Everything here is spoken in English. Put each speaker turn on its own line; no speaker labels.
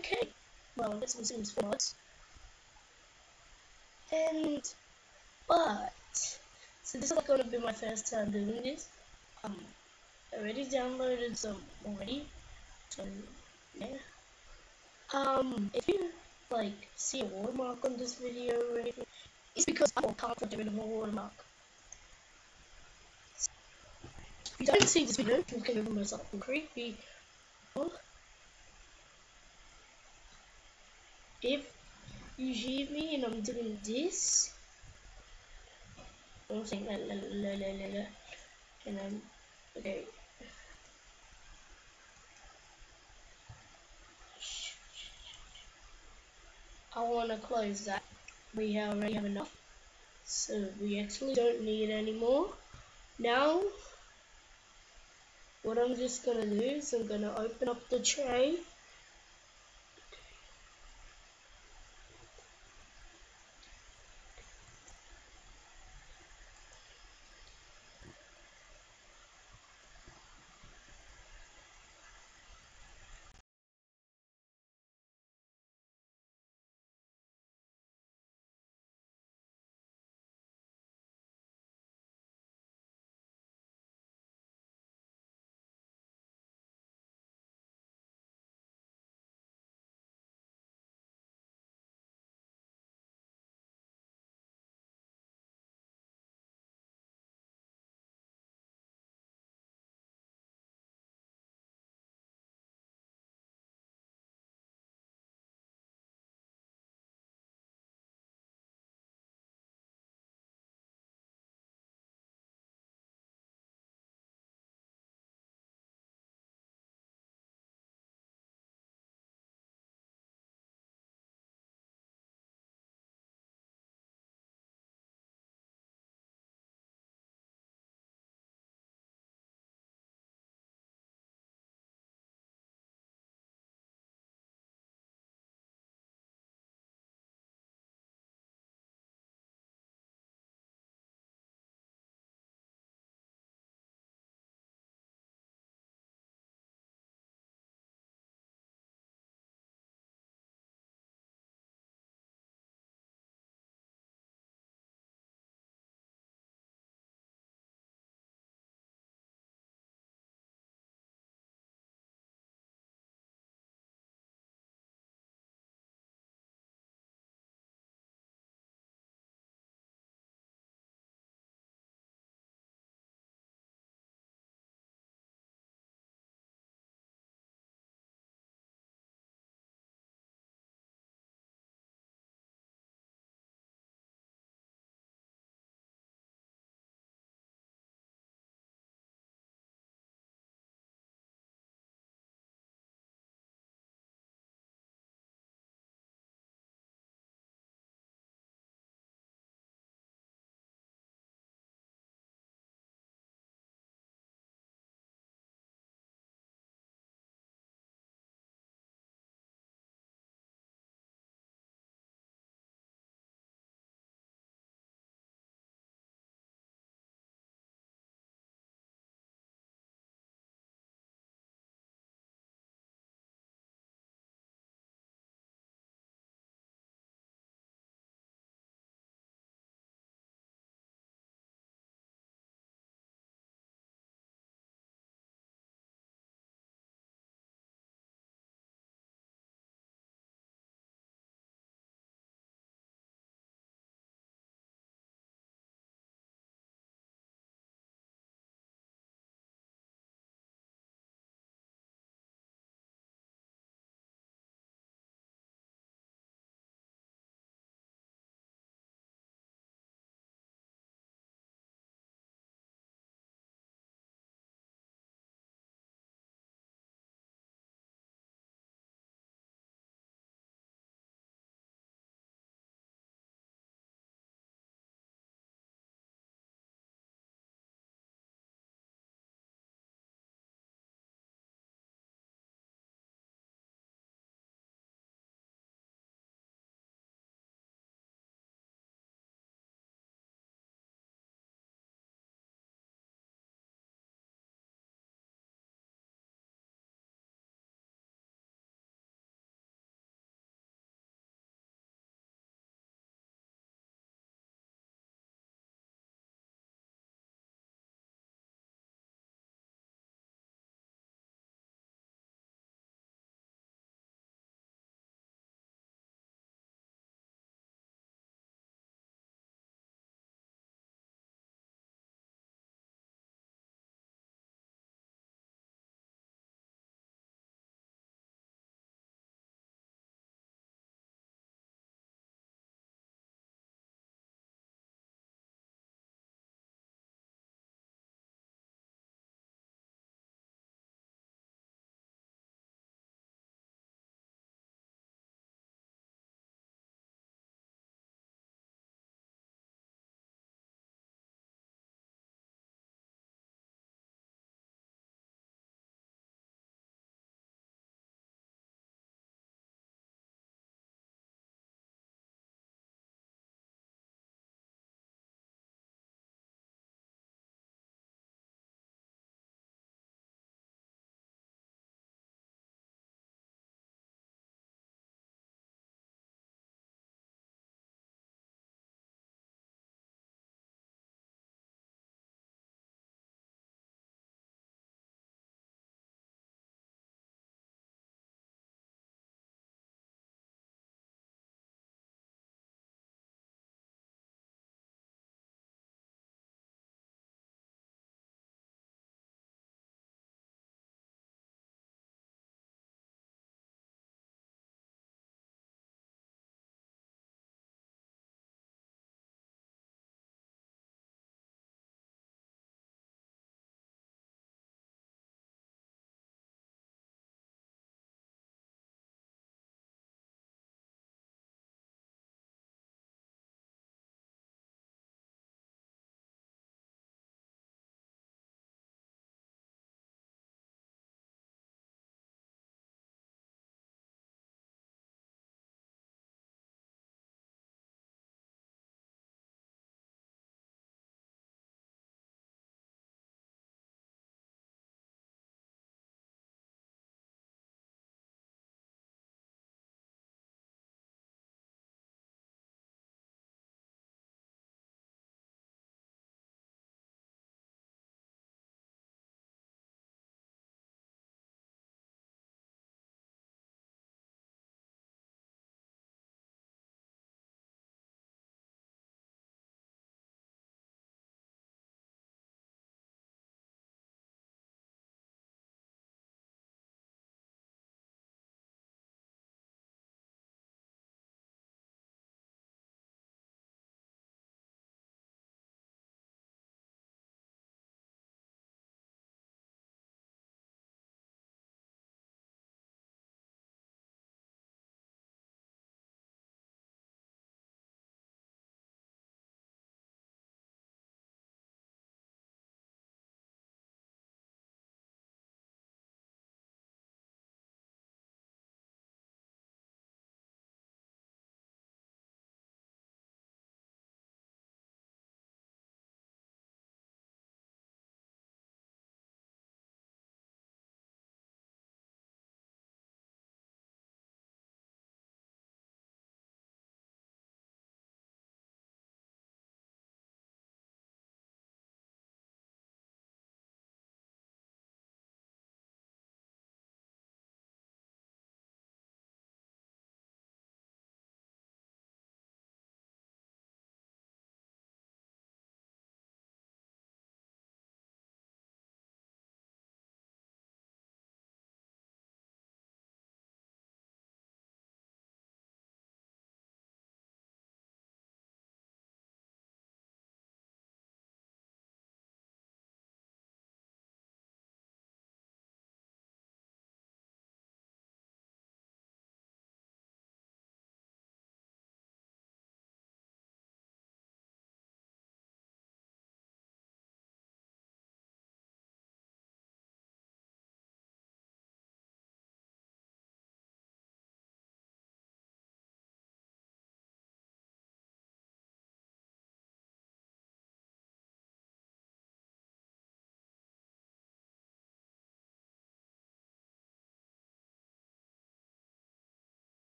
Okay, well, this one seems fun. And, but, so this is not going to be my first time doing this. Um, I already downloaded some already, so, yeah. Um, if you, like, see a watermark on this video or anything, it's because I can't get rid a watermark. If you don't see this video, you can remember something creepy. Well, if you hear me and I'm doing this, I'm saying la la la la la la, and I'm okay. I want to close that. We already have enough, so we actually don't need it anymore. Now, what I'm just gonna do is I'm gonna open up the tray